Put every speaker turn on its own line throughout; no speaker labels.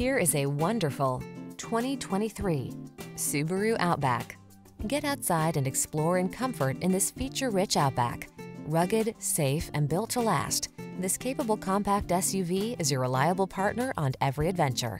Here is a wonderful 2023 Subaru Outback. Get outside and explore in comfort in this feature-rich Outback. Rugged, safe, and built to last, this capable compact SUV is your reliable partner on every adventure.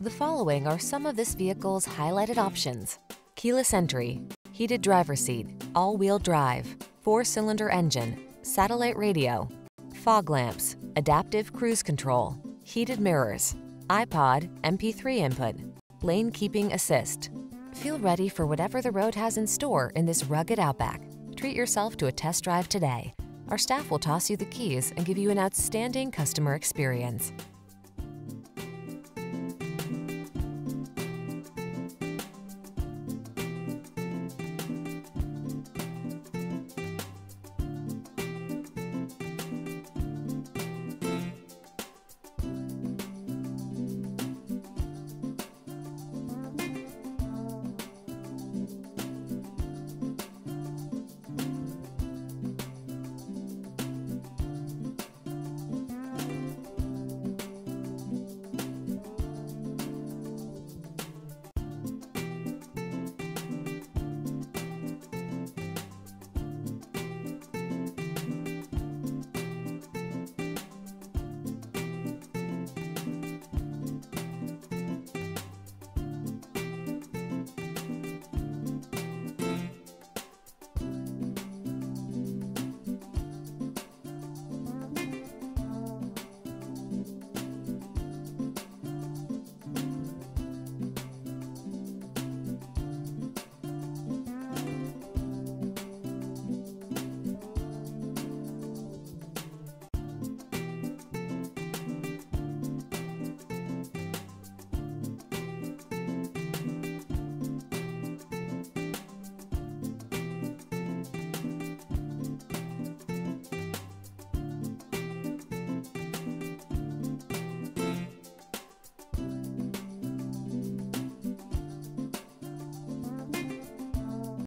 The following are some of this vehicle's highlighted options. Keyless entry, heated driver seat, all-wheel drive, four-cylinder engine, satellite radio, fog lamps, adaptive cruise control, heated mirrors, iPod, MP3 input, lane keeping assist. Feel ready for whatever the road has in store in this rugged Outback. Treat yourself to a test drive today. Our staff will toss you the keys and give you an outstanding customer experience.